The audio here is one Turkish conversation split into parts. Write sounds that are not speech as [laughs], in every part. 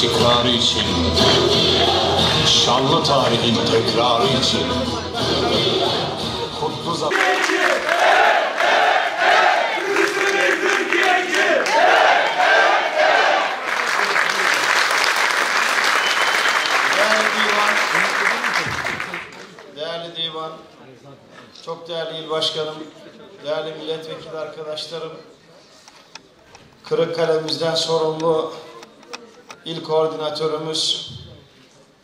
istikrarı için, şanlı tarihin tekrarı için, kutlu zaman... Değerli divan, çok değerli il başkanım, değerli milletvekili arkadaşlarım, Kırıkkale'mizden sorumlu il koordinatörümüz,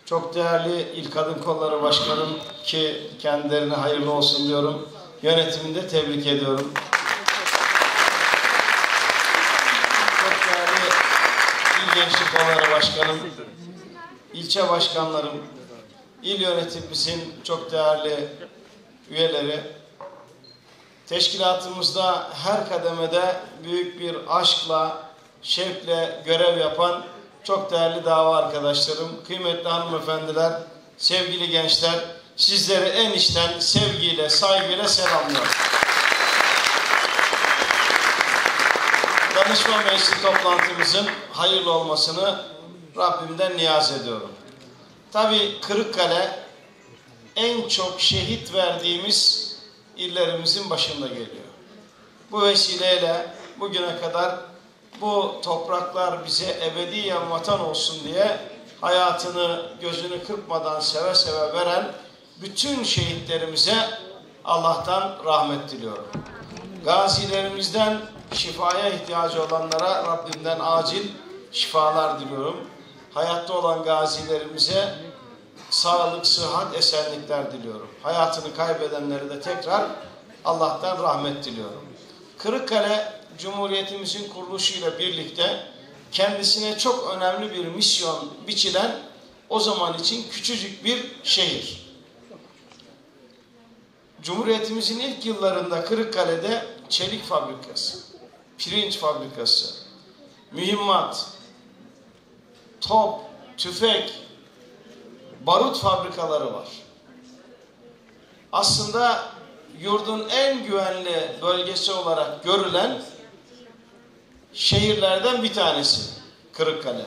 çok değerli il kadın kolları başkanım ki kendilerine hayırlı olsun diyorum. Yönetiminde tebrik ediyorum. Çok değerli il gençlik kolları başkanım, ilçe başkanlarım, il yönetimimizin çok değerli üyeleri, teşkilatımızda her kademede büyük bir aşkla, şevkle görev yapan çok değerli dava arkadaşlarım, kıymetli hanımefendiler, sevgili gençler, sizleri en içten sevgiyle, saygıyla selamlıyorum. Danışma meclisi toplantımızın hayırlı olmasını Rabbimden niyaz ediyorum. Tabii Kırıkkale en çok şehit verdiğimiz illerimizin başında geliyor. Bu vesileyle bugüne kadar bu topraklar bize ebediyen vatan olsun diye hayatını gözünü kırpmadan seve seve veren bütün şehitlerimize Allah'tan rahmet diliyorum. Gazilerimizden şifaya ihtiyacı olanlara Rabbimden acil şifalar diliyorum. Hayatta olan gazilerimize sağlık, sıhhat, esenlikler diliyorum. Hayatını kaybedenleri de tekrar Allah'tan rahmet diliyorum. Kırıkkale Cumhuriyetimizin kuruluşuyla birlikte kendisine çok önemli bir misyon biçilen o zaman için küçücük bir şehir. Cumhuriyetimizin ilk yıllarında Kırıkkale'de çelik fabrikası, pirinç fabrikası, mühimmat, top, tüfek, barut fabrikaları var. Aslında yurdun en güvenli bölgesi olarak görülen şehirlerden bir tanesi Kırıkkale.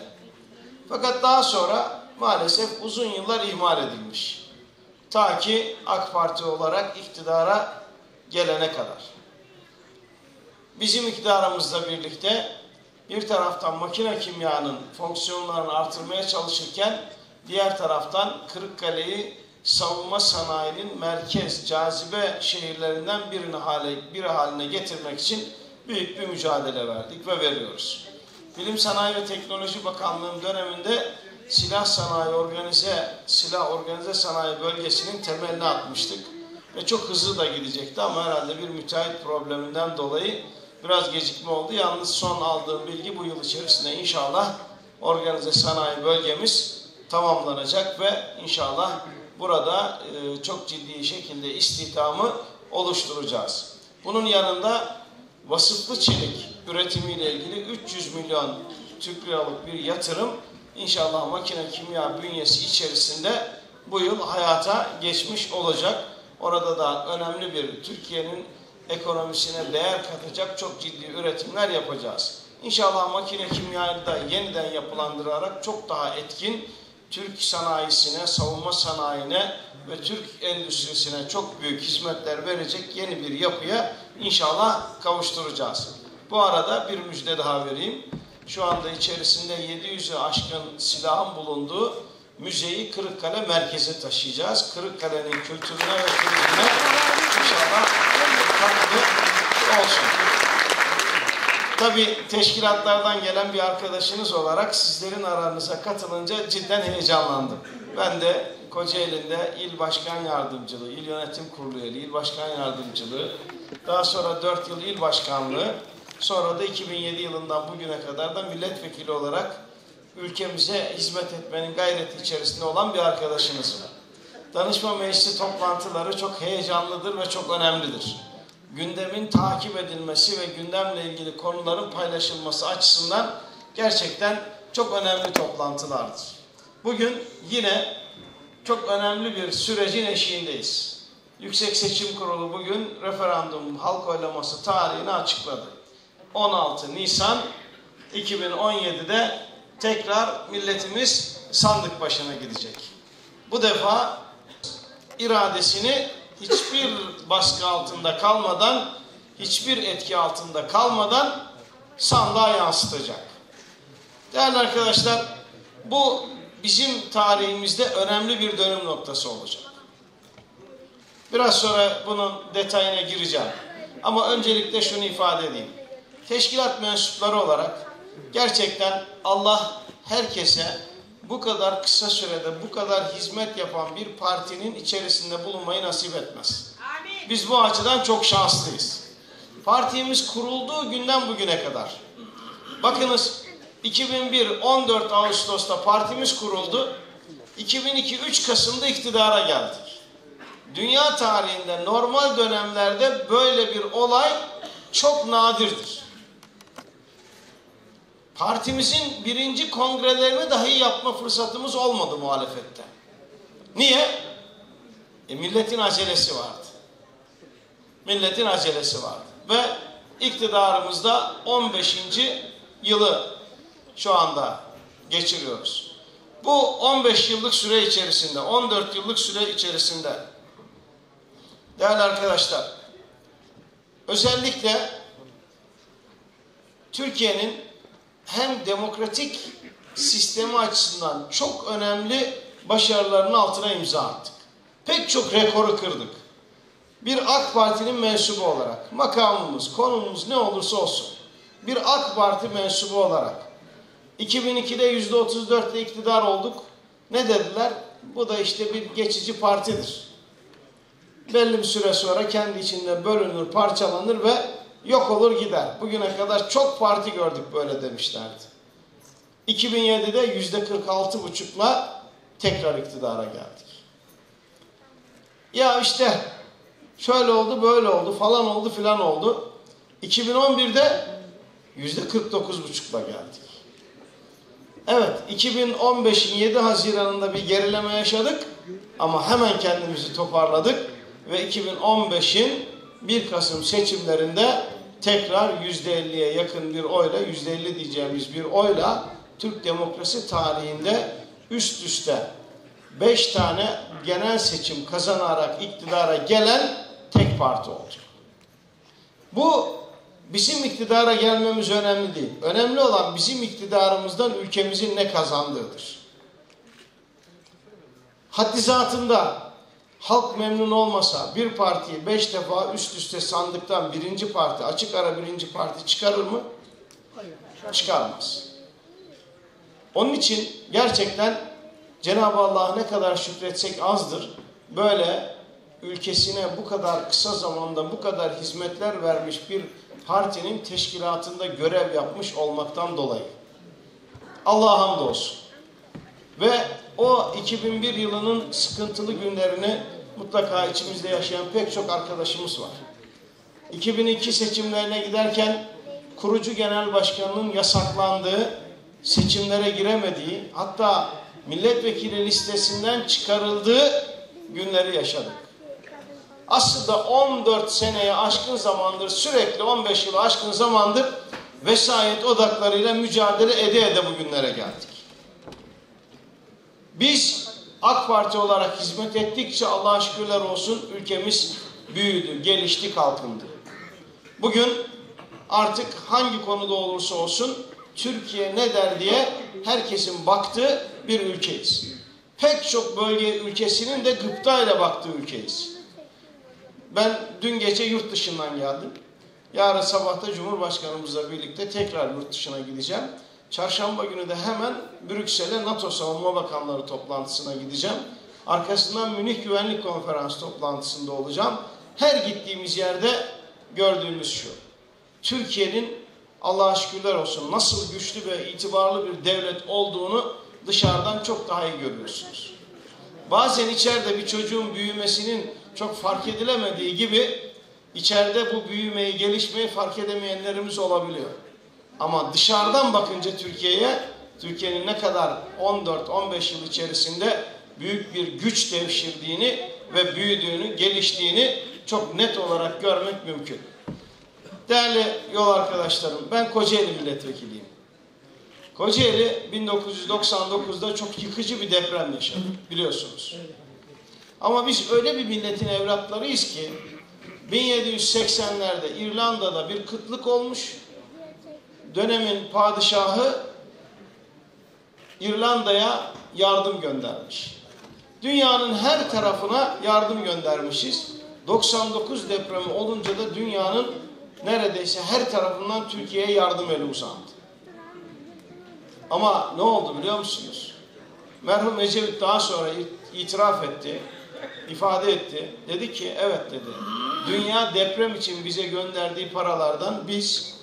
Fakat daha sonra maalesef uzun yıllar ihmal edilmiş. Ta ki AK Parti olarak iktidara gelene kadar. Bizim iktidarımızla birlikte bir taraftan makine kimyanın fonksiyonlarını artırmaya çalışırken diğer taraftan Kırıkkale'yi savunma sanayinin merkez, cazibe şehirlerinden birini hale, biri haline getirmek için büyük bir mücadele verdik ve veriyoruz. Bilim Sanayi ve Teknoloji Bakanlığı'nın döneminde silah sanayi organize, silah organize sanayi bölgesinin temelini atmıştık. Ve çok hızlı da gidecekti ama herhalde bir müteahhit probleminden dolayı biraz gecikme oldu. Yalnız son aldığım bilgi bu yıl içerisinde inşallah organize sanayi bölgemiz tamamlanacak ve inşallah burada e, çok ciddi şekilde istihdamı oluşturacağız. Bunun yanında vasıflı çelik üretimiyle ilgili 300 milyon Türk liralık bir yatırım inşallah makine kimya bünyesi içerisinde bu yıl hayata geçmiş olacak. Orada da önemli bir Türkiye'nin ekonomisine değer katacak çok ciddi üretimler yapacağız. İnşallah makine kimyayı da yeniden yapılandırarak çok daha etkin Türk sanayisine, savunma sanayine ve Türk endüstrisine çok büyük hizmetler verecek yeni bir yapıya inşallah kavuşturacağız. Bu arada bir müjde daha vereyim. Şu anda içerisinde 700'ü aşkın silahın bulunduğu müzeyi Kırıkkale merkeze taşıyacağız. Kırıkkale'nin kültürüne ve turizmine inşallah katkı olsun. Tabi teşkilatlardan gelen bir arkadaşınız olarak sizlerin aranıza katılınca cidden heyecanlandım. Ben de Kocaeli'nde il başkan yardımcılığı, il yönetim kurulu üyeliği, il başkan yardımcılığı, daha sonra 4 yıl il başkanlığı, sonra da 2007 yılından bugüne kadar da milletvekili olarak ülkemize hizmet etmenin gayreti içerisinde olan bir arkadaşınızım. Danışma meclisi toplantıları çok heyecanlıdır ve çok önemlidir gündemin takip edilmesi ve gündemle ilgili konuların paylaşılması açısından gerçekten çok önemli toplantılardır. Bugün yine çok önemli bir sürecin eşiğindeyiz. Yüksek Seçim Kurulu bugün referandum halk oylaması tarihini açıkladı. 16 Nisan 2017'de tekrar milletimiz sandık başına gidecek. Bu defa iradesini hiçbir baskı altında kalmadan, hiçbir etki altında kalmadan sandığa yansıtacak. Değerli arkadaşlar, bu bizim tarihimizde önemli bir dönüm noktası olacak. Biraz sonra bunun detayına gireceğim. Ama öncelikle şunu ifade edeyim. Teşkilat mensupları olarak gerçekten Allah herkese bu kadar kısa sürede bu kadar hizmet yapan bir partinin içerisinde bulunmayı nasip etmez. Biz bu açıdan çok şanslıyız. Partimiz kurulduğu günden bugüne kadar. Bakınız 2001 14 Ağustos'ta partimiz kuruldu. 2002 3 Kasım'da iktidara geldik. Dünya tarihinde normal dönemlerde böyle bir olay çok nadirdir. Partimizin birinci kongrelerini dahi yapma fırsatımız olmadı muhalefette. Niye? E, milletin acelesi vardı. Milletin acelesi vardı. Ve iktidarımızda 15. yılı şu anda geçiriyoruz. Bu 15 yıllık süre içerisinde, 14 yıllık süre içerisinde değerli arkadaşlar özellikle Türkiye'nin hem demokratik sistemi açısından çok önemli başarılarının altına imza attık. Pek çok rekoru kırdık. Bir AK Parti'nin mensubu olarak, makamımız, konumumuz ne olursa olsun, bir AK Parti mensubu olarak 2002'de yüzde 34 ile iktidar olduk. Ne dediler? Bu da işte bir geçici partidir. Belli bir süre sonra kendi içinde bölünür, parçalanır ve yok olur gider. Bugüne kadar çok parti gördük böyle demişlerdi. 2007'de yüzde 46 buçukla tekrar iktidara geldik. Ya işte şöyle oldu, böyle oldu, falan oldu, filan oldu. 2011'de yüzde 49 buçukla geldik. Evet, 2015'in 7 Haziran'ında bir gerileme yaşadık ama hemen kendimizi toparladık ve 2015'in 1 Kasım seçimlerinde tekrar %50'ye yakın bir oyla, %50 diyeceğimiz bir oyla Türk demokrasi tarihinde üst üste 5 tane genel seçim kazanarak iktidara gelen tek parti oldu. Bu bizim iktidara gelmemiz önemli değil. Önemli olan bizim iktidarımızdan ülkemizin ne kazandığıdır. Haddizatında halk memnun olmasa bir partiyi beş defa üst üste sandıktan birinci parti, açık ara birinci parti çıkarır mı? Çıkarmaz. Onun için gerçekten Cenab-ı Allah'a ne kadar şükretsek azdır. Böyle ülkesine bu kadar kısa zamanda bu kadar hizmetler vermiş bir partinin teşkilatında görev yapmış olmaktan dolayı. Allah'a hamdolsun. Ve o 2001 yılının sıkıntılı günlerini mutlaka içimizde yaşayan pek çok arkadaşımız var. 2002 seçimlerine giderken kurucu genel başkanının yasaklandığı, seçimlere giremediği, hatta milletvekili listesinden çıkarıldığı günleri yaşadık. Aslında 14 seneye aşkın zamandır, sürekli 15 yılı aşkın zamandır vesayet odaklarıyla mücadele ede ede bugünlere geldik. Biz AK Parti olarak hizmet ettikçe Allah'a şükürler olsun ülkemiz büyüdü, gelişti, kalkındı. Bugün artık hangi konuda olursa olsun Türkiye ne der diye herkesin baktığı bir ülkeyiz. Pek çok bölge ülkesinin de gıptayla baktığı ülkeyiz. Ben dün gece yurt dışından geldim. Yarın sabahta Cumhurbaşkanımızla birlikte tekrar yurt dışına gideceğim. Çarşamba günü de hemen Brüksel'e NATO Savunma Bakanları toplantısına gideceğim. Arkasından Münih Güvenlik Konferansı toplantısında olacağım. Her gittiğimiz yerde gördüğümüz şu. Türkiye'nin Allah'a şükürler olsun nasıl güçlü ve itibarlı bir devlet olduğunu dışarıdan çok daha iyi görüyorsunuz. Bazen içeride bir çocuğun büyümesinin çok fark edilemediği gibi içeride bu büyümeyi, gelişmeyi fark edemeyenlerimiz olabiliyor. Ama dışarıdan bakınca Türkiye'ye, Türkiye'nin ne kadar 14-15 yıl içerisinde büyük bir güç devşirdiğini ve büyüdüğünü, geliştiğini çok net olarak görmek mümkün. Değerli yol arkadaşlarım, ben Kocaeli milletvekiliyim. Kocaeli 1999'da çok yıkıcı bir deprem yaşadı biliyorsunuz. Ama biz öyle bir milletin evlatlarıyız ki 1780'lerde İrlanda'da bir kıtlık olmuş. Dönemin padişahı İrlanda'ya yardım göndermiş. Dünyanın her tarafına yardım göndermişiz. 99 depremi olunca da dünyanın neredeyse her tarafından Türkiye'ye yardım eli uzandı. Ama ne oldu biliyor musunuz? Merhum Ecevit daha sonra itiraf etti, ifade etti. Dedi ki evet dedi. Dünya deprem için bize gönderdiği paralardan biz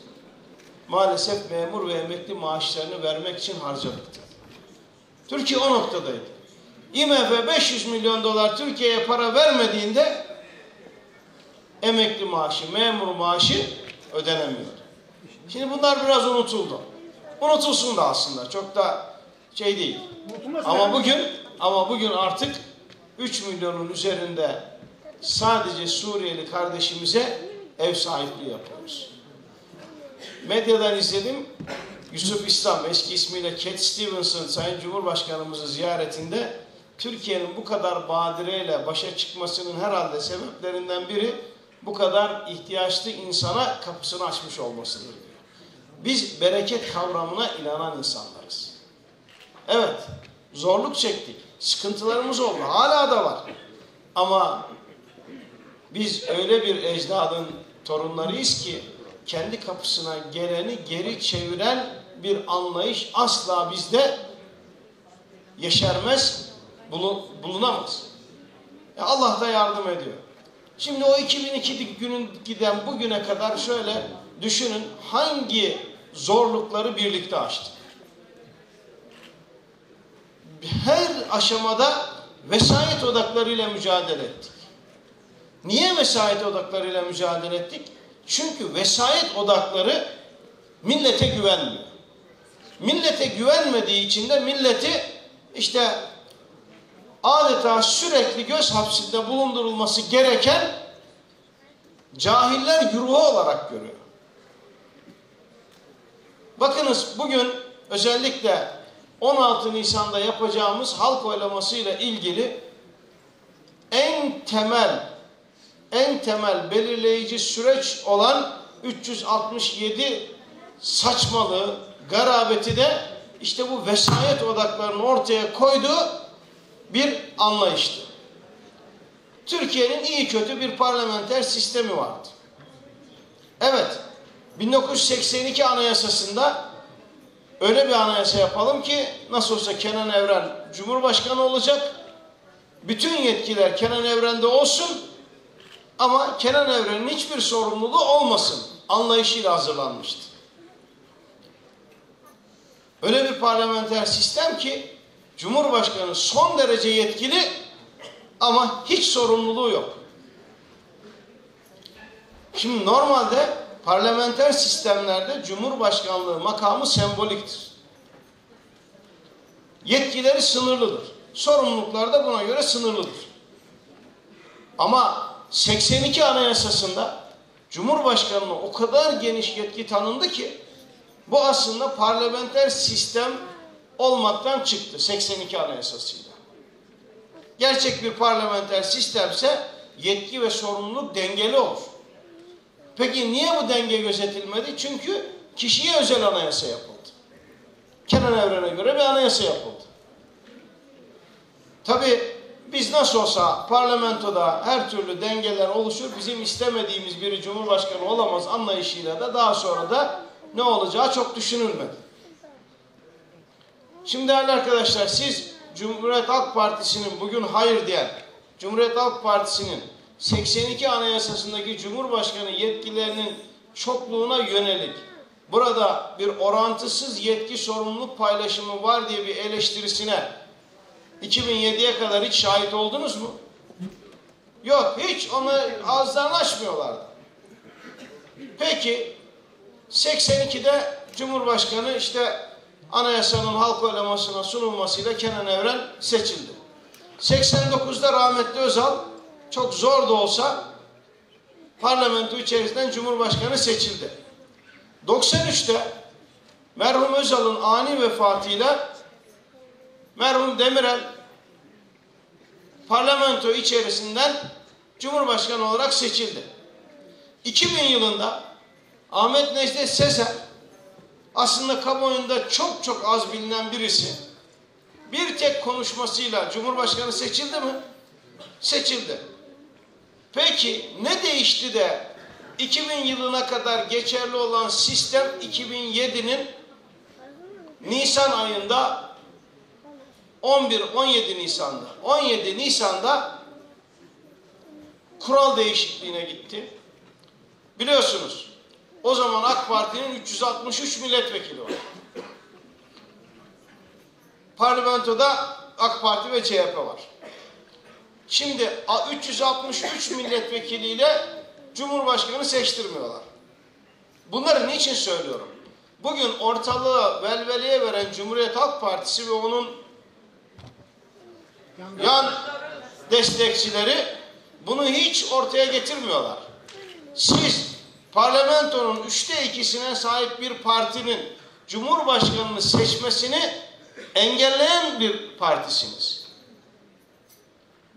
maalesef memur ve emekli maaşlarını vermek için harcadık. Dedi. Türkiye o noktadaydı. IMF 500 milyon dolar Türkiye'ye para vermediğinde emekli maaşı, memur maaşı ödenemiyordu. Şimdi bunlar biraz unutuldu. Unutulsun da aslında. Çok da şey değil. Ama bugün ama bugün artık 3 milyonun üzerinde sadece Suriyeli kardeşimize ev sahipliği yapıyoruz. Medyadan izledim. Yusuf İslam eski ismiyle Cat Stevenson Sayın Cumhurbaşkanımızı ziyaretinde Türkiye'nin bu kadar badireyle başa çıkmasının herhalde sebeplerinden biri bu kadar ihtiyaçlı insana kapısını açmış olmasıdır diyor. Biz bereket kavramına inanan insanlarız. Evet, zorluk çektik, sıkıntılarımız oldu, hala da var. Ama biz öyle bir ecdadın torunlarıyız ki kendi kapısına geleni geri çeviren bir anlayış asla bizde yeşermez, bulunamaz. E Allah da yardım ediyor. Şimdi o 2002 günün giden bugüne kadar şöyle düşünün hangi zorlukları birlikte açtık. Her aşamada vesayet odaklarıyla mücadele ettik. Niye vesayet odaklarıyla mücadele ettik? Çünkü vesayet odakları millete güvenmiyor. Millete güvenmediği için de milleti işte adeta sürekli göz hapsinde bulundurulması gereken cahiller güruhu olarak görüyor. Bakınız bugün özellikle 16 Nisan'da yapacağımız halk oylamasıyla ilgili en temel en temel belirleyici süreç olan 367 saçmalığı, garabeti de işte bu vesayet odaklarının ortaya koyduğu bir anlayıştı. Türkiye'nin iyi kötü bir parlamenter sistemi vardı. Evet, 1982 anayasasında öyle bir anayasa yapalım ki nasıl olsa Kenan Evren Cumhurbaşkanı olacak. Bütün yetkiler Kenan Evren'de olsun ama Kenan Evren'in hiçbir sorumluluğu olmasın anlayışıyla hazırlanmıştı. Öyle bir parlamenter sistem ki Cumhurbaşkanı son derece yetkili ama hiç sorumluluğu yok. Şimdi normalde parlamenter sistemlerde Cumhurbaşkanlığı makamı semboliktir. Yetkileri sınırlıdır. Sorumluluklar da buna göre sınırlıdır. Ama 82 Anayasası'nda Cumhurbaşkanı'na o kadar geniş yetki tanındı ki bu aslında parlamenter sistem olmaktan çıktı 82 Anayasası'yla. Gerçek bir parlamenter sistemse yetki ve sorumluluk dengeli olur. Peki niye bu denge gözetilmedi? Çünkü kişiye özel anayasa yapıldı. Kenan Evren'e göre bir anayasa yapıldı. Tabi biz nasıl olsa parlamentoda her türlü dengeler oluşur. Bizim istemediğimiz biri cumhurbaşkanı olamaz anlayışıyla da daha sonra da ne olacağı çok düşünülmedi. Şimdi değerli arkadaşlar siz Cumhuriyet Halk Partisi'nin bugün hayır diyen, Cumhuriyet Halk Partisi'nin 82 Anayasası'ndaki Cumhurbaşkanı yetkilerinin çokluğuna yönelik burada bir orantısız yetki sorumluluk paylaşımı var diye bir eleştirisine 2007'ye kadar hiç şahit oldunuz mu? Yok hiç onu ağızlarını açmıyorlardı. Peki 82'de Cumhurbaşkanı işte anayasanın halk oylamasına sunulmasıyla Kenan Evren seçildi. 89'da rahmetli Özal çok zor da olsa parlamento içerisinden Cumhurbaşkanı seçildi. 93'te merhum Özal'ın ani vefatıyla merhum Demirel parlamento içerisinden Cumhurbaşkanı olarak seçildi. 2000 yılında Ahmet Necdet Sezer aslında kamuoyunda çok çok az bilinen birisi. Bir tek konuşmasıyla Cumhurbaşkanı seçildi mi? Seçildi. Peki ne değişti de 2000 yılına kadar geçerli olan sistem 2007'nin Nisan ayında 11-17 Nisan'da 17 Nisan'da kural değişikliğine gitti. Biliyorsunuz o zaman AK Parti'nin 363 milletvekili var. Parlamentoda AK Parti ve CHP var. Şimdi 363 milletvekiliyle Cumhurbaşkanı seçtirmiyorlar. Bunları niçin söylüyorum? Bugün ortalığı velveleye veren Cumhuriyet Halk Partisi ve onun yan destekçileri bunu hiç ortaya getirmiyorlar. Siz parlamentonun üçte ikisine sahip bir partinin Cumhurbaşkanını seçmesini engelleyen bir partisiniz.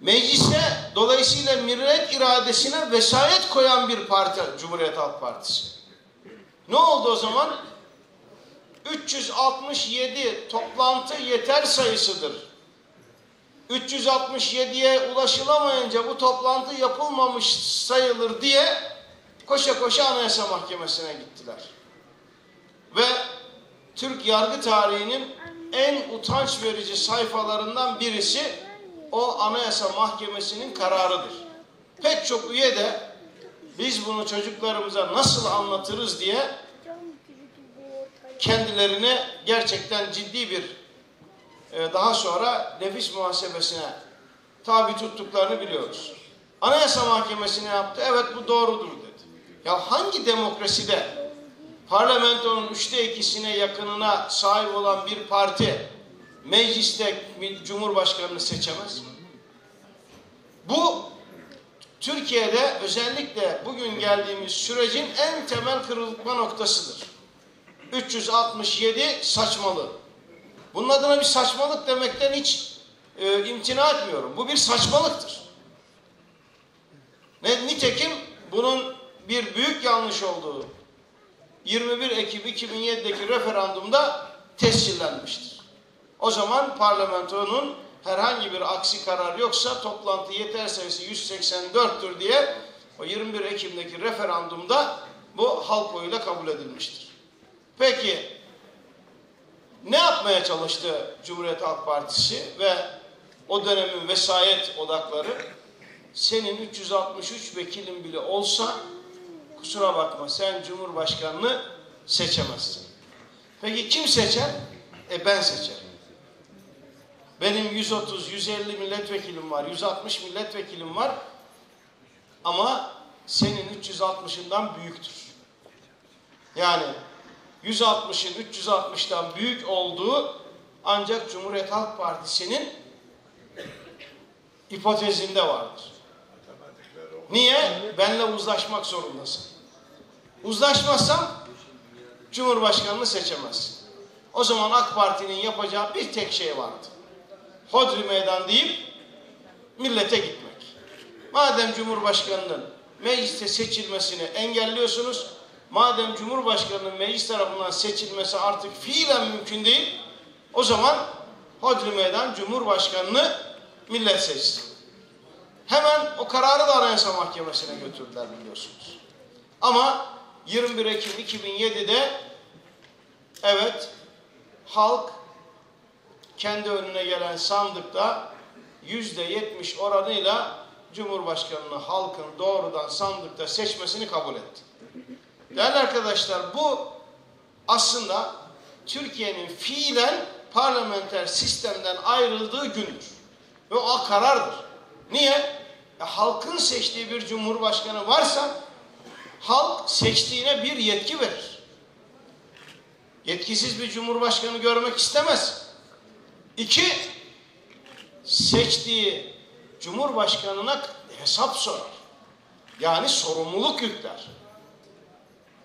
Meclise dolayısıyla millet iradesine vesayet koyan bir parti Cumhuriyet Halk Partisi. Ne oldu o zaman? 367 toplantı yeter sayısıdır. 367'ye ulaşılamayınca bu toplantı yapılmamış sayılır diye koşa koşa Anayasa Mahkemesi'ne gittiler. Ve Türk yargı tarihinin en utanç verici sayfalarından birisi o Anayasa Mahkemesi'nin kararıdır. Pek çok üye de biz bunu çocuklarımıza nasıl anlatırız diye kendilerine gerçekten ciddi bir e, daha sonra nefis muhasebesine tabi tuttuklarını biliyoruz. Anayasa Mahkemesi ne yaptı? Evet bu doğrudur dedi. Ya hangi demokraside parlamentonun üçte ikisine yakınına sahip olan bir parti mecliste cumhurbaşkanını seçemez? Bu Türkiye'de özellikle bugün geldiğimiz sürecin en temel kırılma noktasıdır. 367 saçmalığı. Bunun adına bir saçmalık demekten hiç e, imtina etmiyorum. Bu bir saçmalıktır. Ne, nitekim bunun bir büyük yanlış olduğu 21 Ekim 2007'deki referandumda tescillenmiştir. O zaman parlamentonun herhangi bir aksi karar yoksa toplantı yeter sayısı 184'tür diye o 21 Ekim'deki referandumda bu halk oyuyla kabul edilmiştir. Peki ne yapmaya çalıştı Cumhuriyet Halk Partisi ve o dönemin vesayet odakları? Senin 363 vekilin bile olsa kusura bakma sen Cumhurbaşkanını seçemezsin. Peki kim seçer? E ben seçerim. Benim 130, 150 milletvekilim var, 160 milletvekilim var ama senin 360'ından büyüktür. Yani 160'ın 360'dan büyük olduğu ancak Cumhuriyet Halk Partisi'nin hipotezinde vardır. Niye? Benle uzlaşmak zorundasın. Uzlaşmazsam Cumhurbaşkanını seçemezsin. O zaman AK Parti'nin yapacağı bir tek şey vardı. Hodri meydan deyip millete gitmek. Madem Cumhurbaşkanının mecliste seçilmesini engelliyorsunuz, madem Cumhurbaşkanının meclis tarafından seçilmesi artık fiilen mümkün değil, o zaman Hodri Meydan Cumhurbaşkanını millet seçsin. Hemen o kararı da Anayasa Mahkemesi'ne götürdüler biliyorsunuz. Ama 21 Ekim 2007'de evet halk kendi önüne gelen sandıkta yüzde yetmiş oranıyla Cumhurbaşkanını halkın doğrudan sandıkta seçmesini kabul etti. Değerli arkadaşlar bu aslında Türkiye'nin fiilen parlamenter sistemden ayrıldığı gündür. Ve o karardır. Niye? E, halkın seçtiği bir cumhurbaşkanı varsa halk seçtiğine bir yetki verir. Yetkisiz bir cumhurbaşkanı görmek istemez. İki, seçtiği cumhurbaşkanına hesap sorar. Yani sorumluluk yükler.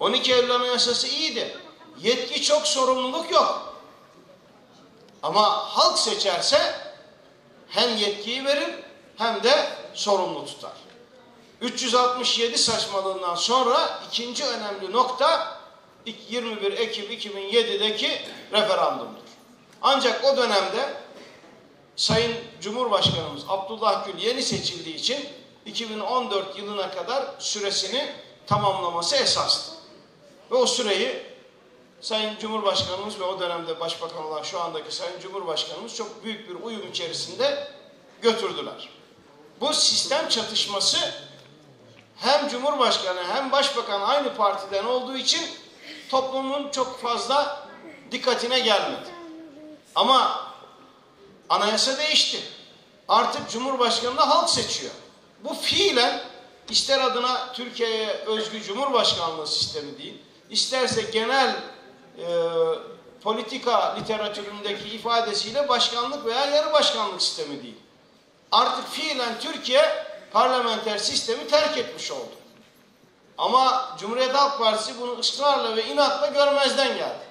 12 Eylül Anayasası iyiydi. yetki çok sorumluluk yok. Ama halk seçerse hem yetkiyi verir hem de sorumlu tutar. 367 saçmalığından sonra ikinci önemli nokta 21 Ekim 2007'deki referandumdur. Ancak o dönemde Sayın Cumhurbaşkanımız Abdullah Gül yeni seçildiği için 2014 yılına kadar süresini tamamlaması esastı. Ve o süreyi Sayın Cumhurbaşkanımız ve o dönemde başbakan olan şu andaki Sayın Cumhurbaşkanımız çok büyük bir uyum içerisinde götürdüler. Bu sistem çatışması hem Cumhurbaşkanı hem Başbakan aynı partiden olduğu için toplumun çok fazla dikkatine gelmedi. Ama anayasa değişti. Artık Cumhurbaşkanı'nı halk seçiyor. Bu fiilen ister adına Türkiye'ye özgü Cumhurbaşkanlığı sistemi değil, isterse genel e, politika literatüründeki ifadesiyle başkanlık veya yarı başkanlık sistemi değil. Artık fiilen Türkiye parlamenter sistemi terk etmiş oldu. Ama Cumhuriyet Halk Partisi bunu ısrarla ve inatla görmezden geldi.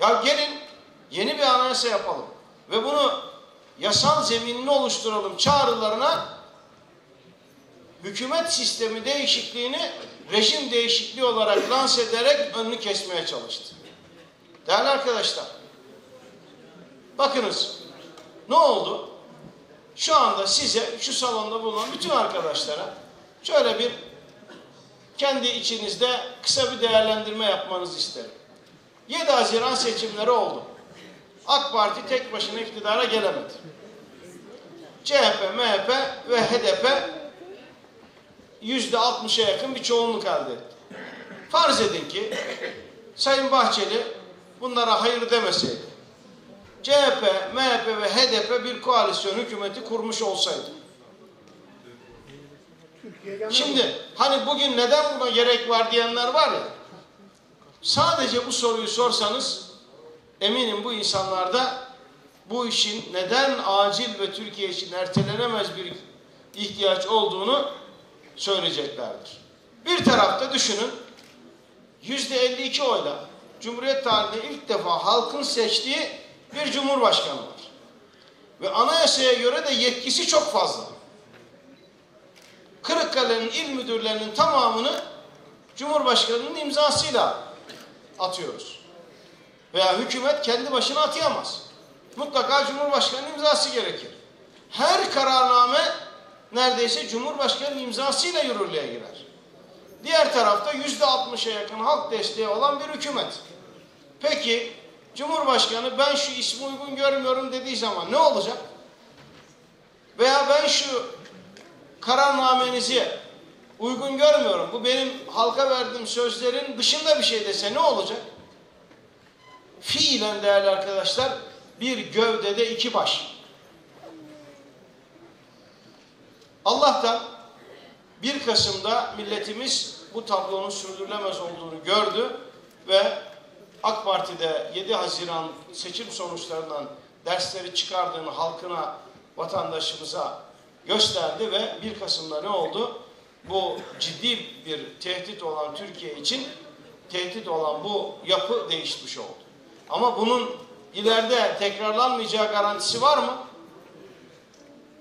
Ya gelin yeni bir anayasa yapalım ve bunu yasal zeminini oluşturalım çağrılarına hükümet sistemi değişikliğini rejim değişikliği olarak lanse ederek önünü kesmeye çalıştı. Değerli arkadaşlar, bakınız ne oldu? Şu anda size, şu salonda bulunan bütün arkadaşlara şöyle bir kendi içinizde kısa bir değerlendirme yapmanızı isterim. 7 Haziran seçimleri oldu. AK Parti tek başına iktidara gelemedi. CHP, MHP ve HDP yüzde altmışa yakın bir çoğunluk elde etti. Farz edin ki Sayın Bahçeli bunlara hayır demeseydi. CHP, MHP ve HDP bir koalisyon hükümeti kurmuş olsaydı. Şimdi hani bugün neden buna gerek var diyenler var ya sadece bu soruyu sorsanız eminim bu insanlarda bu işin neden acil ve Türkiye için ertelenemez bir ihtiyaç olduğunu söyleyeceklerdir. Bir tarafta düşünün yüzde 52 oyla Cumhuriyet tarihinde ilk defa halkın seçtiği bir cumhurbaşkanı var. Ve anayasaya göre de yetkisi çok fazla. Kırıkkale'nin il müdürlerinin tamamını Cumhurbaşkanı'nın imzasıyla atıyoruz. Veya hükümet kendi başına atayamaz. Mutlaka Cumhurbaşkanı'nın imzası gerekir. Her kararname neredeyse Cumhurbaşkanı'nın imzasıyla yürürlüğe girer. Diğer tarafta yüzde altmışa yakın halk desteği olan bir hükümet. Peki Cumhurbaşkanı ben şu ismi uygun görmüyorum dediği zaman ne olacak? Veya ben şu kararnamenizi uygun görmüyorum. Bu benim halka verdiğim sözlerin dışında bir şey dese ne olacak? Fiilen değerli arkadaşlar bir gövdede iki baş. Allah'tan 1 Kasım'da milletimiz bu tablonun sürdürülemez olduğunu gördü ve AK Parti'de 7 Haziran seçim sonuçlarından dersleri çıkardığını halkına, vatandaşımıza gösterdi ve 1 Kasım'da ne oldu? Bu ciddi bir tehdit olan Türkiye için tehdit olan bu yapı değişmiş oldu. Ama bunun ileride tekrarlanmayacağı garantisi var mı?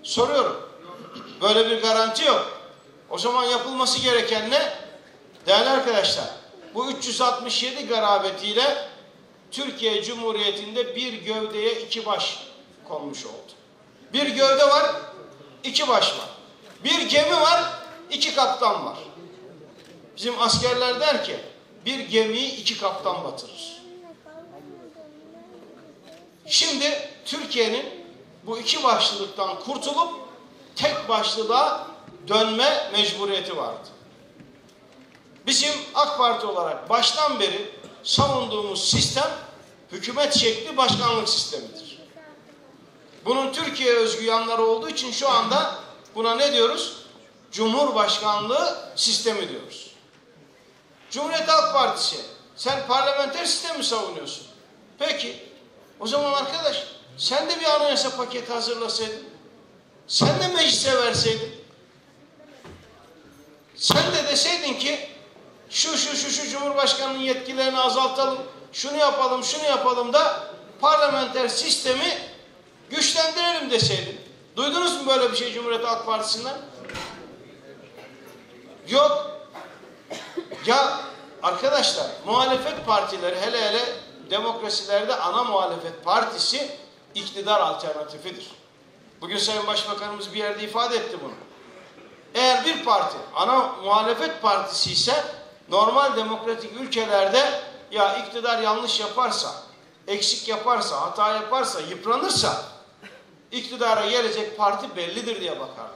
Soruyorum. Böyle bir garanti yok. O zaman yapılması gereken ne? Değerli arkadaşlar, bu 367 garabetiyle Türkiye Cumhuriyeti'nde bir gövdeye iki baş konmuş oldu. Bir gövde var, iki baş var. Bir gemi var, iki kaptan var. Bizim askerler der ki, bir gemiyi iki kaptan batırır. Şimdi Türkiye'nin bu iki başlılıktan kurtulup başlılığa dönme mecburiyeti vardı. Bizim AK Parti olarak baştan beri savunduğumuz sistem hükümet şekli başkanlık sistemidir. Bunun Türkiye özgü yanları olduğu için şu anda buna ne diyoruz? Cumhurbaşkanlığı sistemi diyoruz. Cumhuriyet Halk Partisi sen parlamenter sistemi savunuyorsun. Peki o zaman arkadaş sen de bir anayasa paketi hazırlasaydın. Sen de meclise verseydin. Sen de deseydin ki şu şu şu şu Cumhurbaşkanı'nın yetkilerini azaltalım, şunu yapalım, şunu yapalım da parlamenter sistemi güçlendirelim deseydi. Duydunuz mu böyle bir şey Cumhuriyet Halk Partisi'nden? Yok. Ya arkadaşlar muhalefet partileri hele hele demokrasilerde ana muhalefet partisi iktidar alternatifidir. Bugün Sayın Başbakanımız bir yerde ifade etti bunu. Eğer bir parti ana muhalefet partisi ise normal demokratik ülkelerde ya iktidar yanlış yaparsa, eksik yaparsa, hata yaparsa, yıpranırsa iktidara gelecek parti bellidir diye bakarlar.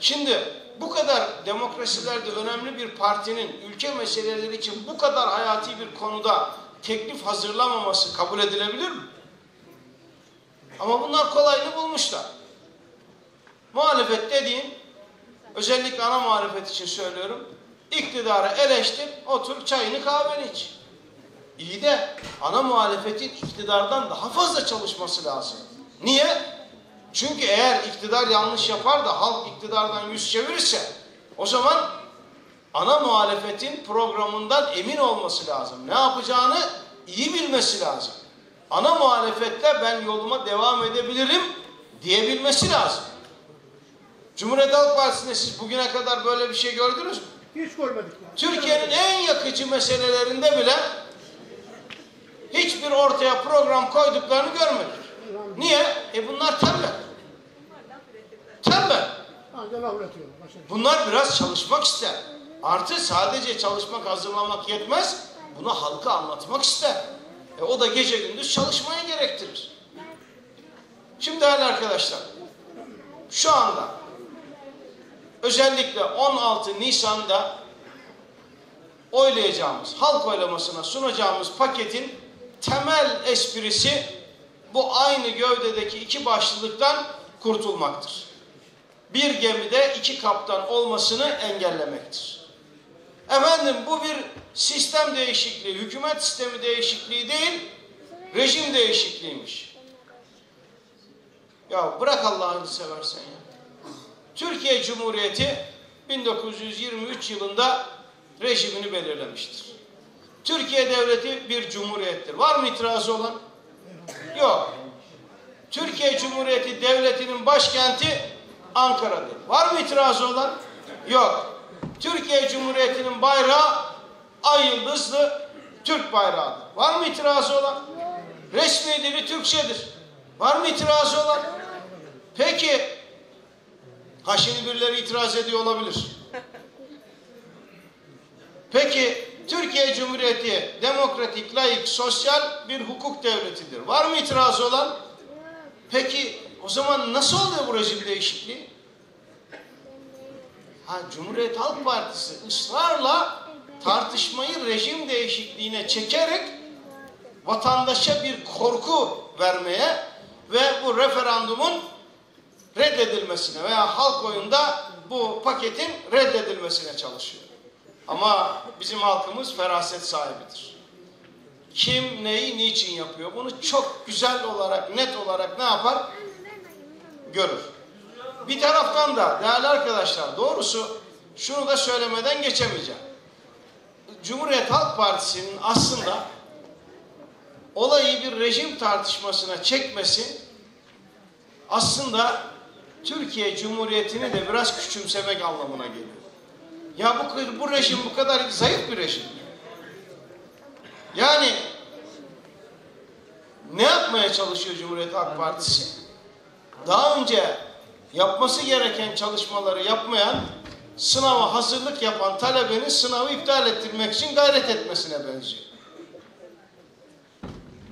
Şimdi bu kadar demokrasilerde önemli bir partinin ülke meseleleri için bu kadar hayati bir konuda teklif hazırlamaması kabul edilebilir mi? Ama bunlar kolayını bulmuşlar. Muhalefet dediğin, özellikle ana muhalefet için söylüyorum, iktidarı eleştir, otur çayını kahveni iç. İyi de ana muhalefetin iktidardan daha fazla çalışması lazım. Niye? Çünkü eğer iktidar yanlış yapar da halk iktidardan yüz çevirirse o zaman ana muhalefetin programından emin olması lazım. Ne yapacağını iyi bilmesi lazım. Ana muhalefette ben yoluma devam edebilirim diyebilmesi lazım. Cumhuriyet Halk Partisi'nde siz bugüne kadar böyle bir şey gördünüz mü? Hiç görmedik. ya. Türkiye'nin en yakıcı meselelerinde bile hiçbir ortaya program koyduklarını görmedik. Niye? E bunlar tembel. Tembel. Bunlar biraz çalışmak ister. Artı sadece çalışmak, hazırlamak yetmez. Bunu halka anlatmak ister. E o da gece gündüz çalışmayı gerektirir. Şimdi değerli arkadaşlar, şu anda özellikle 16 Nisan'da oylayacağımız, halk oylamasına sunacağımız paketin temel esprisi bu aynı gövdedeki iki başlılıktan kurtulmaktır. Bir gemide iki kaptan olmasını engellemektir. Efendim bu bir sistem değişikliği, hükümet sistemi değişikliği değil, rejim değişikliğiymiş. Ya bırak Allah'ını seversen ya. Türkiye Cumhuriyeti 1923 yılında rejimini belirlemiştir. Türkiye Devleti bir cumhuriyettir. Var mı itirazı olan? Yok. Türkiye Cumhuriyeti Devleti'nin başkenti Ankara'dır. Var mı itirazı olan? Yok. Türkiye Cumhuriyeti'nin bayrağı ay yıldızlı Türk bayrağıdır. Var mı itirazı olan? Resmi dili Türkçedir. Var mı itirazı olan? Peki, ha şimdi birileri itiraz ediyor olabilir. Peki, Türkiye Cumhuriyeti demokratik, layık, sosyal bir hukuk devletidir. Var mı itirazı olan? Peki, o zaman nasıl oluyor bu rejim değişikliği? Ha, Cumhuriyet Halk Partisi ısrarla tartışmayı rejim değişikliğine çekerek vatandaşa bir korku vermeye ve bu referandumun reddedilmesine veya halk oyunda bu paketin reddedilmesine çalışıyor. Ama bizim halkımız feraset sahibidir. Kim neyi niçin yapıyor bunu çok güzel olarak net olarak ne yapar? Görür. Bir taraftan da değerli arkadaşlar doğrusu şunu da söylemeden geçemeyeceğim. Cumhuriyet Halk Partisi'nin aslında olayı bir rejim tartışmasına çekmesi aslında Türkiye Cumhuriyeti'ni de biraz küçümsemek anlamına geliyor. Ya bu, bu rejim bu kadar zayıf bir rejim. Yani ne yapmaya çalışıyor Cumhuriyet Halk Partisi? Daha önce yapması gereken çalışmaları yapmayan, sınava hazırlık yapan talebenin sınavı iptal ettirmek için gayret etmesine benziyor.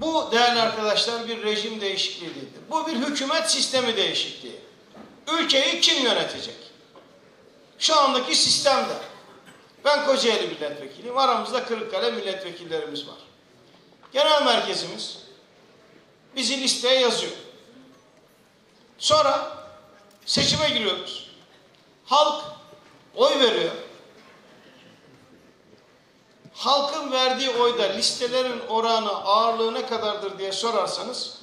Bu değerli arkadaşlar bir rejim değişikliği. Bu bir hükümet sistemi değişikliği. Ülkeyi kim yönetecek? Şu andaki sistemde. Ben Kocaeli milletvekiliyim. Aramızda Kırıkkale milletvekillerimiz var. Genel merkezimiz bizi listeye yazıyor. Sonra seçime giriyoruz. Halk oy veriyor. Halkın verdiği oyda listelerin oranı, ağırlığı ne kadardır diye sorarsanız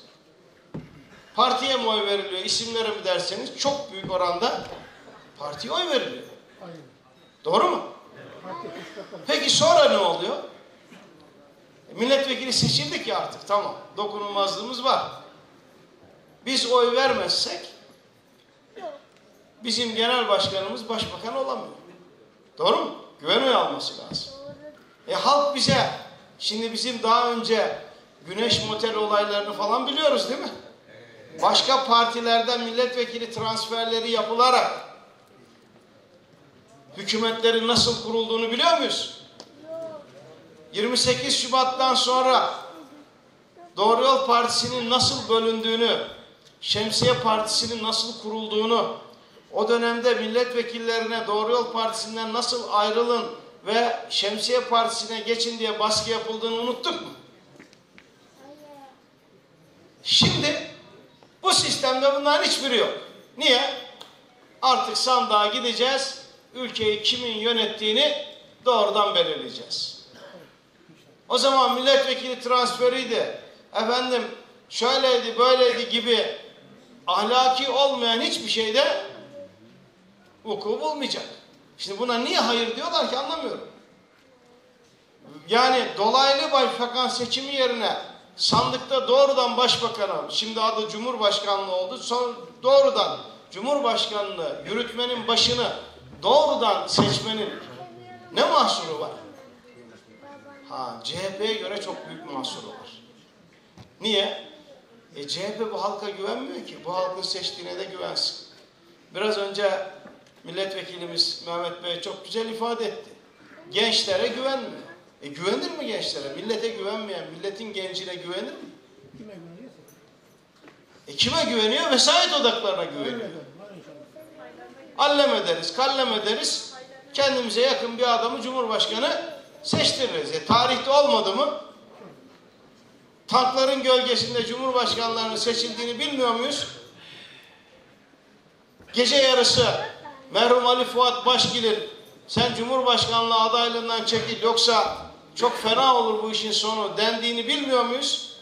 partiye mi oy veriliyor, isimlere mi derseniz çok büyük oranda partiye oy veriliyor. Doğru mu? Peki sonra ne oluyor? Milletvekili seçildik ya artık tamam. Dokunulmazlığımız var. Biz oy vermezsek bizim genel başkanımız başbakan olamıyor. Doğru mu? Güven oyu alması lazım. E halk bize şimdi bizim daha önce güneş motel olaylarını falan biliyoruz değil mi? Başka partilerden milletvekili transferleri yapılarak hükümetlerin nasıl kurulduğunu biliyor muyuz? 28 Şubat'tan sonra Doğru Yol Partisi'nin nasıl bölündüğünü, Şemsiye Partisi'nin nasıl kurulduğunu, o dönemde milletvekillerine Doğru Yol Partisi'nden nasıl ayrılın ve Şemsiye Partisi'ne geçin diye baskı yapıldığını unuttuk mu? Şimdi bu sistemde bunların hiçbiri yok. Niye? Artık sandığa gideceğiz, ülkeyi kimin yönettiğini doğrudan belirleyeceğiz. O zaman milletvekili transferiydi, efendim şöyleydi böyleydi gibi ahlaki olmayan hiçbir şeyde vuku bulmayacak. Şimdi buna niye hayır diyorlar ki anlamıyorum. Yani dolaylı başbakan seçimi yerine sandıkta doğrudan başbakana, şimdi adı Cumhurbaşkanlığı oldu, son doğrudan Cumhurbaşkanlığı yürütmenin başını doğrudan seçmenin ne mahsuru var? Ha CHP'ye göre çok büyük mahsuru var. Niye? E CHP bu halka güvenmiyor ki. Bu halkın seçtiğine de güvensin. Biraz önce milletvekilimiz Mehmet Bey çok güzel ifade etti. Gençlere güvenmiyor. E güvenir mi gençlere? Millete güvenmeyen, milletin gencine güvenir mi? Kime güveniyorsa. E kime güveniyor? Vesayet odaklarına güveniyor. Allem ederiz, kallem ederiz. Kendimize yakın bir adamı Cumhurbaşkanı seçtiririz. E, tarihte olmadı mı? Tankların gölgesinde Cumhurbaşkanlarının seçildiğini bilmiyor muyuz? Gece yarısı merhum Ali Fuat Başgil'in sen Cumhurbaşkanlığı adaylığından çekil yoksa çok fena olur bu işin sonu dendiğini bilmiyor muyuz?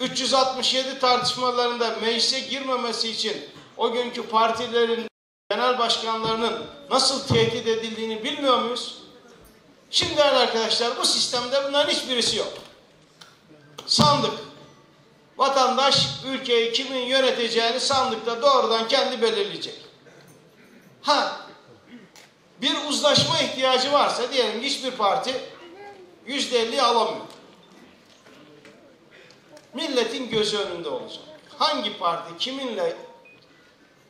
367 tartışmalarında meclise girmemesi için o günkü partilerin genel başkanlarının nasıl tehdit edildiğini bilmiyor muyuz? Şimdi arkadaşlar bu sistemde bunların hiçbirisi yok. Sandık. Vatandaş ülkeyi kimin yöneteceğini sandıkta doğrudan kendi belirleyecek. Ha bir uzlaşma ihtiyacı varsa diyelim hiçbir parti yüzde elli alamıyor. Milletin gözü önünde olacak. Hangi parti kiminle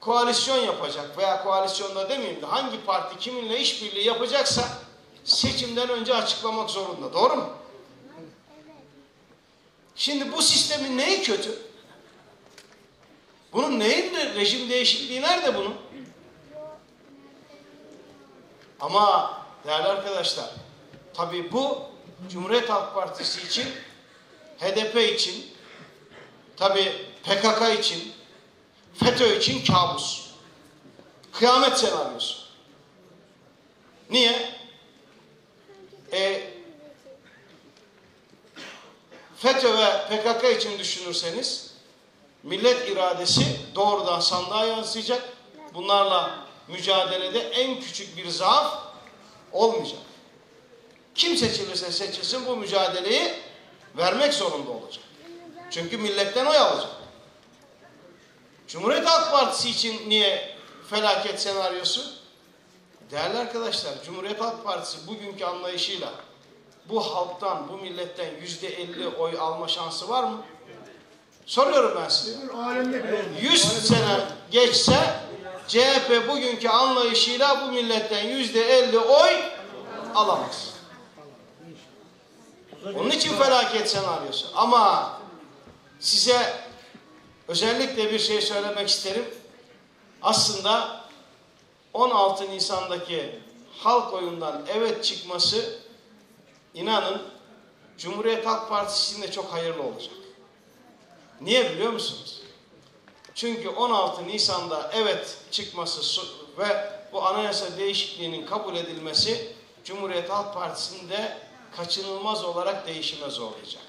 koalisyon yapacak veya koalisyonda demeyeyim de hangi parti kiminle işbirliği yapacaksa seçimden önce açıklamak zorunda. Doğru mu? Şimdi bu sistemin neyi kötü? Bunun neyin rejim değişikliği nerede bunun? Ama değerli arkadaşlar tabii bu Cumhuriyet Halk Partisi için HDP için tabii PKK için FETÖ için kabus. Kıyamet senaryosu. Niye? E, FETÖ ve PKK için düşünürseniz millet iradesi doğrudan sandığa yansıyacak. Bunlarla mücadelede en küçük bir zaaf olmayacak. Kim seçilirse seçilsin bu mücadeleyi vermek zorunda olacak. Çünkü milletten oy alacak. Cumhuriyet Halk Partisi için niye felaket senaryosu? Değerli arkadaşlar, Cumhuriyet Halk Partisi bugünkü anlayışıyla bu halktan, bu milletten yüzde elli oy alma şansı var mı? Soruyorum ben size. 100 sene geçse CHP bugünkü anlayışıyla bu milletten yüzde elli oy alamaz. Onun için felaket senaryosu. Ama size özellikle bir şey söylemek isterim. Aslında 16 Nisan'daki halk oyundan evet çıkması inanın Cumhuriyet Halk Partisi için de çok hayırlı olacak. Niye biliyor musunuz? Çünkü 16 Nisan'da evet çıkması ve bu anayasa değişikliğinin kabul edilmesi Cumhuriyet Halk Partisi'nde kaçınılmaz olarak değişime zorlayacak.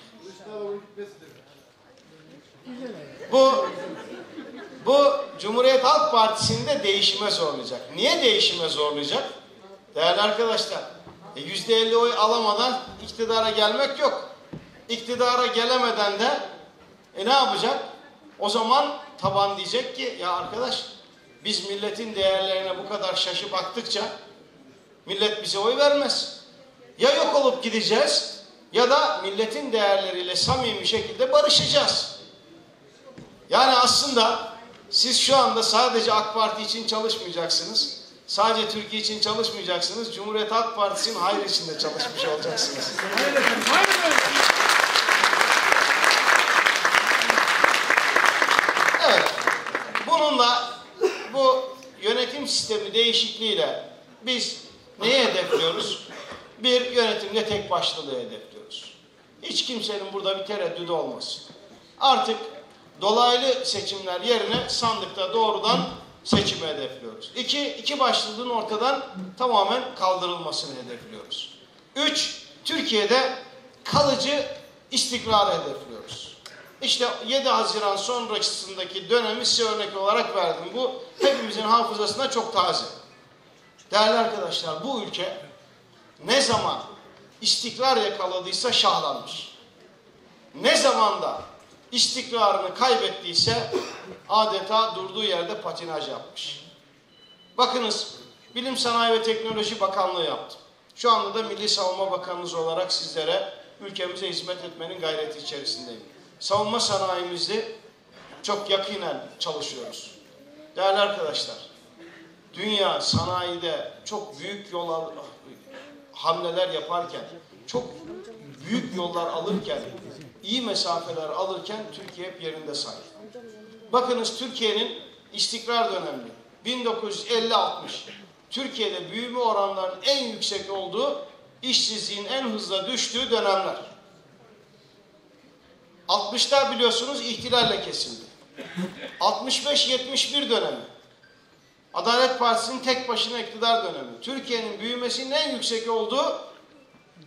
Bu bu Cumhuriyet Halk Partisi'nde değişime zorlayacak. Niye değişime zorlayacak? Değerli arkadaşlar, e, yüzde elli oy alamadan iktidara gelmek yok. İktidara gelemeden de e, ne yapacak? O zaman taban diyecek ki ya arkadaş biz milletin değerlerine bu kadar şaşı baktıkça millet bize oy vermez. Ya yok olup gideceğiz ya da milletin değerleriyle samimi şekilde barışacağız. Yani aslında siz şu anda sadece AK Parti için çalışmayacaksınız. Sadece Türkiye için çalışmayacaksınız. Cumhuriyet Halk Partisi'nin hayrı için de çalışmış olacaksınız. Hayır efendim, hayır efendim. Evet. Bununla bu yönetim sistemi değişikliğiyle biz neyi hedefliyoruz? Bir yönetimde tek başlılığı hedefliyoruz. Hiç kimsenin burada bir tereddüdü olmasın. Artık dolaylı seçimler yerine sandıkta doğrudan seçimi hedefliyoruz. İki, iki başlılığın ortadan tamamen kaldırılmasını hedefliyoruz. Üç, Türkiye'de kalıcı istikrar hedefliyoruz. İşte 7 Haziran sonrasındaki dönemi size örnek olarak verdim. Bu hepimizin hafızasında çok taze. Değerli arkadaşlar bu ülke ne zaman istikrar yakaladıysa şahlanmış. Ne zaman da istikrarını kaybettiyse adeta durduğu yerde patinaj yapmış. Bakınız Bilim Sanayi ve Teknoloji Bakanlığı yaptım. Şu anda da Milli Savunma Bakanınız olarak sizlere ülkemize hizmet etmenin gayreti içerisindeyim. Savunma sanayimizi çok yakinen çalışıyoruz. Değerli arkadaşlar, dünya sanayide çok büyük yol al- hamleler yaparken, çok büyük yollar alırken, iyi mesafeler alırken Türkiye hep yerinde saydı. Bakınız Türkiye'nin istikrar dönemi 1950-60 Türkiye'de büyüme oranlarının en yüksek olduğu, işsizliğin en hızla düştüğü dönemler. 60'lar biliyorsunuz ihtilalle kesildi. 65-71 dönemi. Adalet Partisi'nin tek başına iktidar dönemi. Türkiye'nin büyümesinin en yüksek olduğu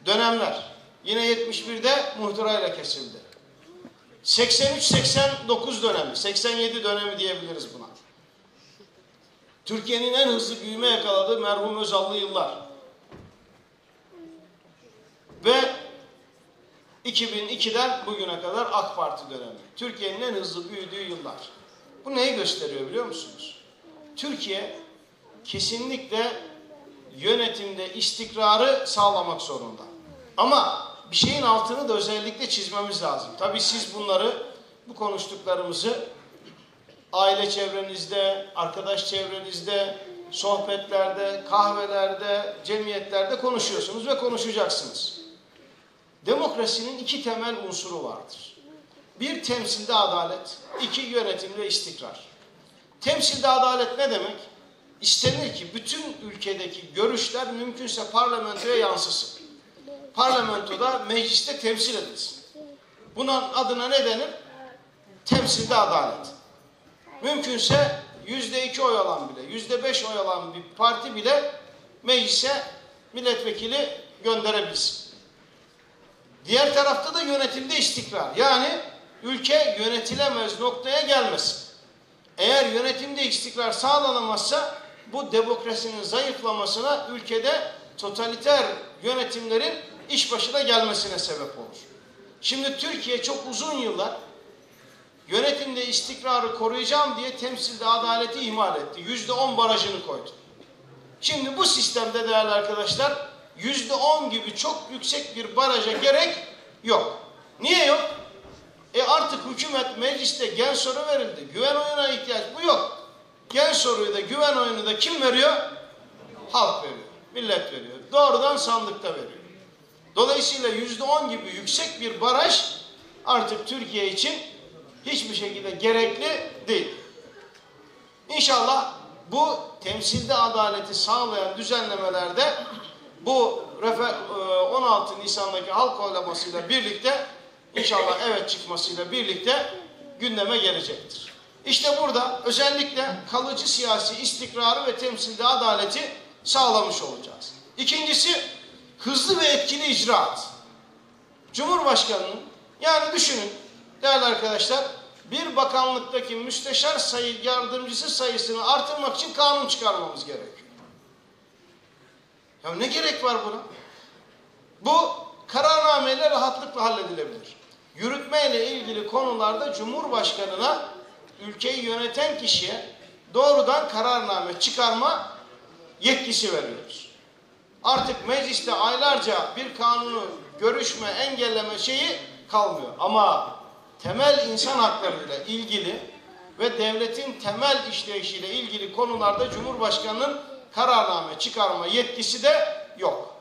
dönemler. Yine 71'de muhtırayla kesildi. 83-89 dönemi, 87 dönemi diyebiliriz buna. Türkiye'nin en hızlı büyüme yakaladığı merhum Özallı yıllar. Ve 2002'den bugüne kadar AK Parti dönemi. Türkiye'nin en hızlı büyüdüğü yıllar. Bu neyi gösteriyor biliyor musunuz? Türkiye kesinlikle yönetimde istikrarı sağlamak zorunda. Ama bir şeyin altını da özellikle çizmemiz lazım. Tabii siz bunları, bu konuştuklarımızı aile çevrenizde, arkadaş çevrenizde, sohbetlerde, kahvelerde, cemiyetlerde konuşuyorsunuz ve konuşacaksınız. Demokrasinin iki temel unsuru vardır. Bir temsilde adalet, iki yönetimde istikrar. Temsilde adalet ne demek? İstenir ki bütün ülkedeki görüşler mümkünse parlamentoya yansısın. Parlamentoda, mecliste temsil edilsin. Bunun adına ne denir? Temsilde adalet. Mümkünse yüzde iki oy alan bile, yüzde beş oy alan bir parti bile meclise milletvekili gönderebilsin. Diğer tarafta da yönetimde istikrar. Yani ülke yönetilemez noktaya gelmesin. Eğer yönetimde istikrar sağlanamazsa bu demokrasinin zayıflamasına ülkede totaliter yönetimlerin iş başına gelmesine sebep olur. Şimdi Türkiye çok uzun yıllar yönetimde istikrarı koruyacağım diye temsilde adaleti ihmal etti. Yüzde on barajını koydu. Şimdi bu sistemde değerli arkadaşlar yüzde on gibi çok yüksek bir baraja gerek yok. Niye yok? E artık hükümet mecliste gen soru verildi. Güven oyuna ihtiyaç bu yok. Gen soruyu da güven oyunu da kim veriyor? Halk veriyor. Millet veriyor. Doğrudan sandıkta veriyor. Dolayısıyla yüzde on gibi yüksek bir baraj artık Türkiye için hiçbir şekilde gerekli değil. İnşallah bu temsilde adaleti sağlayan düzenlemelerde bu refer- e, 16 Nisan'daki halk oylamasıyla birlikte inşallah evet çıkmasıyla birlikte gündeme gelecektir. İşte burada özellikle kalıcı siyasi istikrarı ve temsilde adaleti sağlamış olacağız. İkincisi hızlı ve etkili icraat. Cumhurbaşkanının yani düşünün değerli arkadaşlar bir bakanlıktaki müsteşar sayı yardımcısı sayısını artırmak için kanun çıkarmamız gerekiyor. Ya ne gerek var buna? Bu kararnameyle rahatlıkla halledilebilir. Yürütmeyle ilgili konularda Cumhurbaşkanına ülkeyi yöneten kişiye doğrudan kararname çıkarma yetkisi veriyoruz. Artık mecliste aylarca bir kanunu görüşme, engelleme şeyi kalmıyor. Ama temel insan haklarıyla ilgili ve devletin temel işleyişiyle ilgili konularda Cumhurbaşkanı'nın kararname çıkarma yetkisi de yok.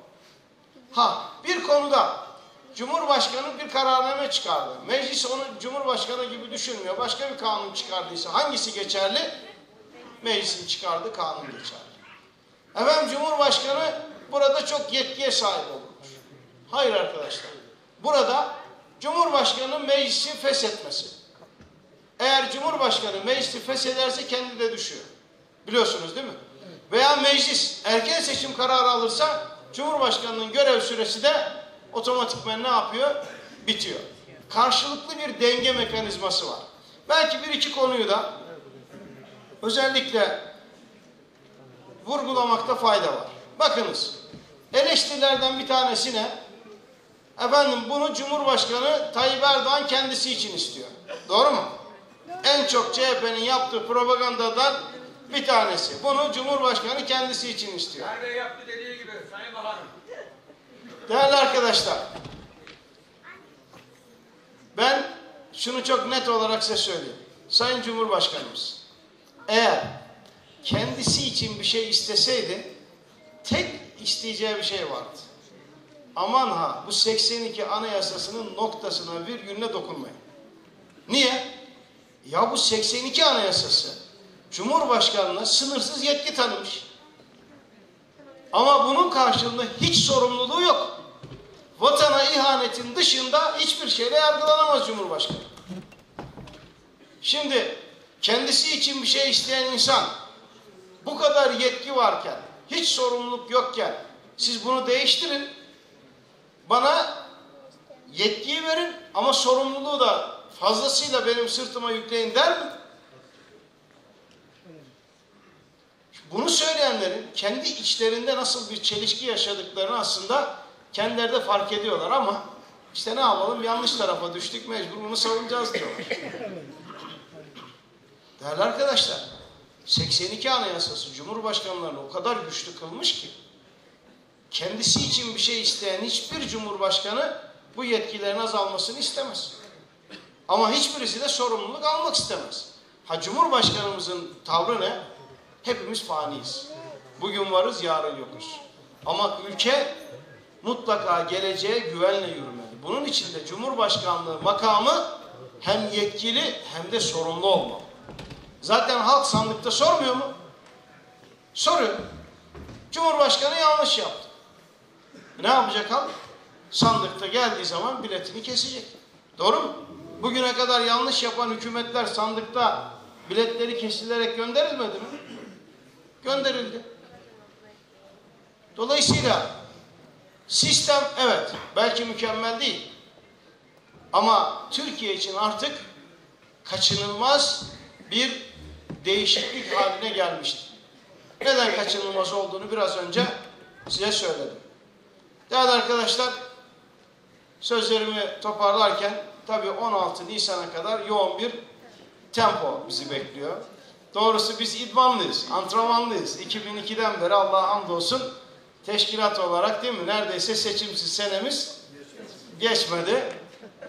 Ha bir konuda Cumhurbaşkanı bir kararname çıkardı. Meclis onu Cumhurbaşkanı gibi düşünmüyor. Başka bir kanun çıkardıysa hangisi geçerli? Meclisin çıkardığı kanun geçerli. Efendim Cumhurbaşkanı burada çok yetkiye sahip olmuş. Hayır arkadaşlar. Burada Cumhurbaşkanı meclisi feshetmesi. Eğer Cumhurbaşkanı meclisi feshederse kendi de düşüyor. Biliyorsunuz değil mi? Veya meclis erken seçim kararı alırsa Cumhurbaşkanının görev süresi de otomatikmen ne yapıyor? Bitiyor. Karşılıklı bir denge mekanizması var. Belki bir iki konuyu da özellikle vurgulamakta fayda var. Bakınız eleştirilerden bir tanesi ne? Efendim bunu Cumhurbaşkanı Tayyip Erdoğan kendisi için istiyor. Doğru mu? En çok CHP'nin yaptığı propagandadan bir tanesi. Bunu Cumhurbaşkanı kendisi için istiyor. Nerede yaptı dediği gibi Sayın Bakanım. Değerli arkadaşlar, ben şunu çok net olarak size söyleyeyim. Sayın Cumhurbaşkanımız, eğer kendisi için bir şey isteseydi, tek isteyeceği bir şey vardı. Aman ha, bu 82 anayasasının noktasına, virgülüne dokunmayın. Niye? Ya bu 82 anayasası, Cumhurbaşkanı'na sınırsız yetki tanımış. Ama bunun karşılığında hiç sorumluluğu yok. Vatana ihanetin dışında hiçbir şeyle yargılanamaz Cumhurbaşkanı. Şimdi kendisi için bir şey isteyen insan bu kadar yetki varken, hiç sorumluluk yokken siz bunu değiştirin. Bana yetkiyi verin ama sorumluluğu da fazlasıyla benim sırtıma yükleyin der mi? Bunu söyleyenlerin kendi içlerinde nasıl bir çelişki yaşadıklarını aslında kendileri de fark ediyorlar ama işte ne yapalım yanlış tarafa düştük mecbur bunu savunacağız diyorlar. [laughs] Değerli arkadaşlar 82 anayasası Cumhurbaşkanlarını o kadar güçlü kılmış ki kendisi için bir şey isteyen hiçbir cumhurbaşkanı bu yetkilerin azalmasını istemez. Ama hiçbirisi de sorumluluk almak istemez. Ha Cumhurbaşkanımızın tavrı ne? Hepimiz faniyiz. Bugün varız, yarın yokuz. Ama ülke mutlaka geleceğe güvenle yürümeli. Bunun için de Cumhurbaşkanlığı makamı hem yetkili hem de sorumlu olmalı. Zaten halk sandıkta sormuyor mu? Soruyor. Cumhurbaşkanı yanlış yaptı. Ne yapacak halk? Sandıkta geldiği zaman biletini kesecek. Doğru mu? Bugüne kadar yanlış yapan hükümetler sandıkta biletleri kesilerek gönderilmedi mi? Gönderildi. Dolayısıyla sistem evet belki mükemmel değil. Ama Türkiye için artık kaçınılmaz bir değişiklik haline gelmiştir. Neden kaçınılmaz olduğunu biraz önce size söyledim. Değerli arkadaşlar, sözlerimi toparlarken tabii 16 Nisan'a kadar yoğun bir tempo bizi bekliyor. Doğrusu biz idmanlıyız, antrenmanlıyız. 2002'den beri Allah'a hamdolsun teşkilat olarak değil mi? Neredeyse seçimsiz senemiz geçmedi.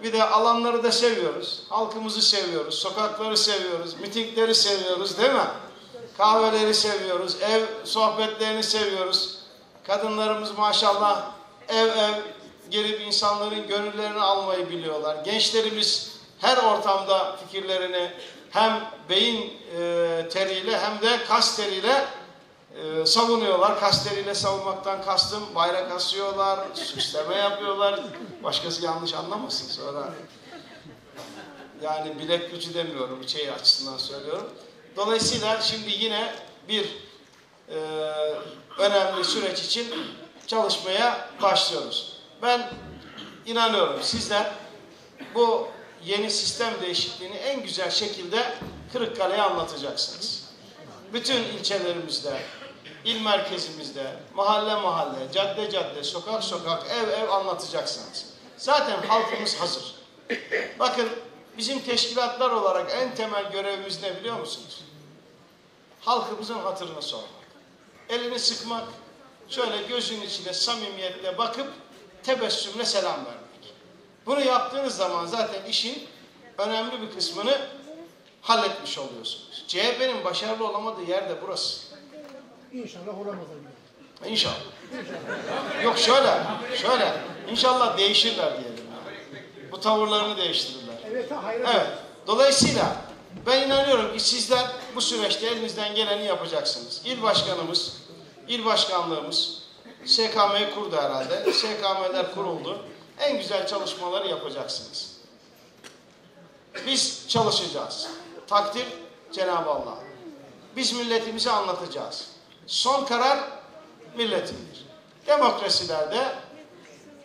Bir de alanları da seviyoruz. Halkımızı seviyoruz, sokakları seviyoruz, mitingleri seviyoruz değil mi? Kahveleri seviyoruz, ev sohbetlerini seviyoruz. Kadınlarımız maşallah ev ev gelip insanların gönüllerini almayı biliyorlar. Gençlerimiz her ortamda fikirlerini hem beyin e, teriyle hem de kas teriyle e, savunuyorlar. Kas teriyle savunmaktan kastım bayrak asıyorlar, süsleme yapıyorlar. Başkası yanlış anlamasın sonra. Yani bilek gücü demiyorum, şey açısından söylüyorum. Dolayısıyla şimdi yine bir e, önemli süreç için çalışmaya başlıyoruz. Ben inanıyorum sizler bu yeni sistem değişikliğini en güzel şekilde Kırıkkale'ye anlatacaksınız. Bütün ilçelerimizde, il merkezimizde, mahalle mahalle, cadde cadde, sokak sokak, ev ev anlatacaksınız. Zaten halkımız hazır. Bakın bizim teşkilatlar olarak en temel görevimiz ne biliyor musunuz? Halkımızın hatırını sormak. Elini sıkmak, şöyle gözün içine samimiyetle bakıp tebessümle selam vermek. Bunu yaptığınız zaman zaten işin önemli bir kısmını halletmiş oluyorsunuz. CHP'nin başarılı olamadığı yer de burası. İnşallah olamaz abi. İnşallah. Yok şöyle, şöyle. İnşallah değişirler diyelim. yani. Bu tavırlarını değiştirirler. Evet ha hayret. Evet. Dolayısıyla ben inanıyorum ki sizler bu süreçte elinizden geleni yapacaksınız. İl başkanımız, il başkanlığımız SKM'yi kurdu herhalde. SKM'ler kuruldu. En güzel çalışmaları yapacaksınız. Biz çalışacağız. Takdir Cenab-ı Allah. Biz milletimizi anlatacağız. Son karar milletindir. Demokrasilerde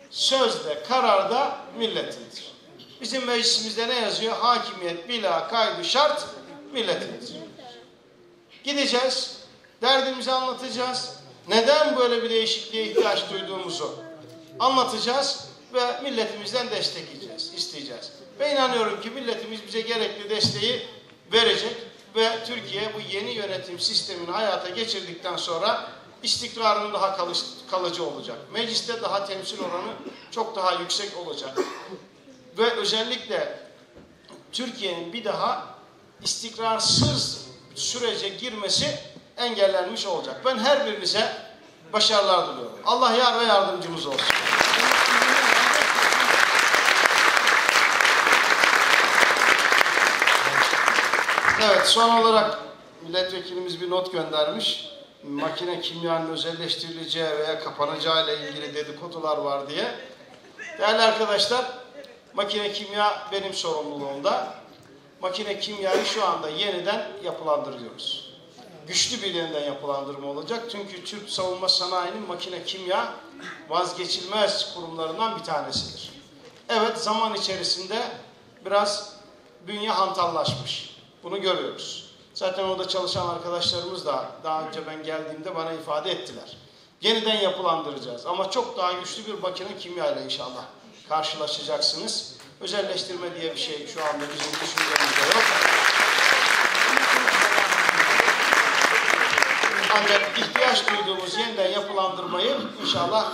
sözde, kararda milletindir. Bizim meclisimizde ne yazıyor? Hakimiyet bila kaydı şart milletindir. Gideceğiz, derdimizi anlatacağız. Neden böyle bir değişikliğe ihtiyaç duyduğumuzu anlatacağız ve milletimizden destek yiyeceğiz, isteyeceğiz. Ve inanıyorum ki milletimiz bize gerekli desteği verecek ve Türkiye bu yeni yönetim sistemini hayata geçirdikten sonra istikrarının daha kalıcı, kalıcı olacak. Mecliste daha temsil oranı çok daha yüksek olacak. Ve özellikle Türkiye'nin bir daha istikrarsız sürece girmesi engellenmiş olacak. Ben her birinize başarılar diliyorum. Allah yar ve yardımcımız olsun. Evet, son olarak milletvekilimiz bir not göndermiş. Makine kimyanın özelleştirileceği veya kapanacağı ile ilgili dedikodular var diye. Değerli arkadaşlar, makine kimya benim sorumluluğumda. Makine kimyayı şu anda yeniden yapılandırıyoruz. Güçlü bir yeniden yapılandırma olacak. Çünkü Türk savunma sanayinin makine kimya vazgeçilmez kurumlarından bir tanesidir. Evet zaman içerisinde biraz bünye hantallaşmış. Bunu görüyoruz. Zaten orada çalışan arkadaşlarımız da daha önce ben geldiğimde bana ifade ettiler. Yeniden yapılandıracağız ama çok daha güçlü bir makine kimya ile inşallah karşılaşacaksınız. Özelleştirme diye bir şey şu anda bizim düşüncemizde yok. Ancak ihtiyaç duyduğumuz yeniden yapılandırmayı inşallah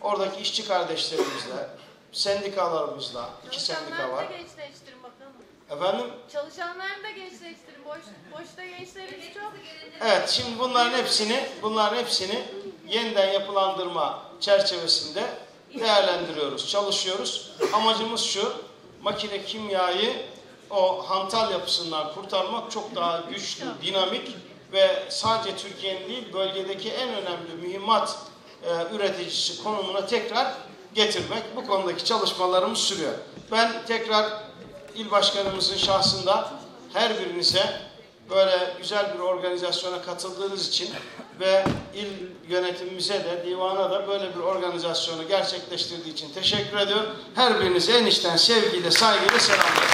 oradaki işçi kardeşlerimizle, sendikalarımızla, iki sendika var. Efendim? Çalışanları da gençleştirin. Boş, boşta gençlerimiz çok. Evet, şimdi bunların hepsini, bunların hepsini yeniden yapılandırma çerçevesinde değerlendiriyoruz, çalışıyoruz. Amacımız şu, makine kimyayı o hantal yapısından kurtarmak çok daha güçlü, dinamik ve sadece Türkiye'nin değil bölgedeki en önemli mühimmat e, üreticisi konumuna tekrar getirmek. Bu konudaki çalışmalarımız sürüyor. Ben tekrar il başkanımızın şahsında her birinize böyle güzel bir organizasyona katıldığınız için ve il yönetimimize de divana da böyle bir organizasyonu gerçekleştirdiği için teşekkür ediyorum. Her birinize en içten sevgiyle, saygıyla selamlıyorum.